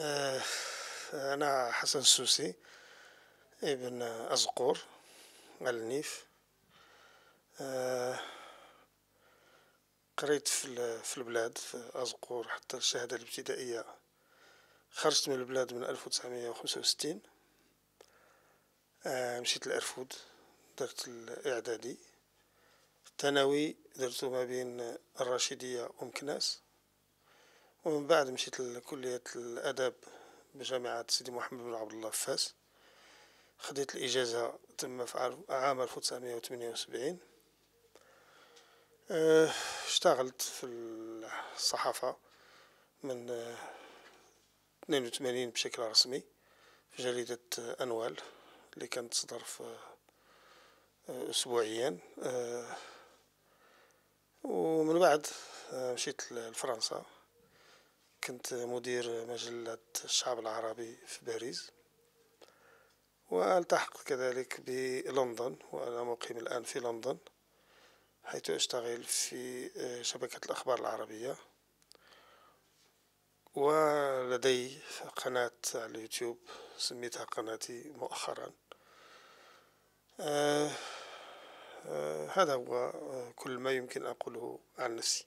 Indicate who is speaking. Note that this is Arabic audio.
Speaker 1: آه، أنا حسن السوسي ابن أزقور النيف. آه، قريت في في البلاد في أزقور حتى الشهادة الابتدائية. خرجت من البلاد من ألف وتسعمية وخمسة وستين. آه، مشيت لأرفود درت الإعدادي. الثانوي درتو ما بين الراشدية ومكناس. ومن بعد مشيت لكلية الآداب بجامعة سيدي محمد بن عبد الله فاس. خديت الإجازة تم في عام ألف وتسعمية وثمانية وسبعين. آه، اشتغلت في الصحافة من اثنين وثمانين بشكل رسمي في جريدة أنوال اللي كانت تصدر في آه، أسبوعيا. آه، ومن بعد مشيت لفرنسا. كنت مدير مجلة الشعب العربي في باريس والتحقت كذلك بلندن وأنا مقيم الآن في لندن حيث أشتغل في شبكة الأخبار العربية. ولدي قناة على اليوتيوب سميتها قناتي مؤخرا. آه، آه، هذا هو كل ما يمكن أقوله عن نفسي.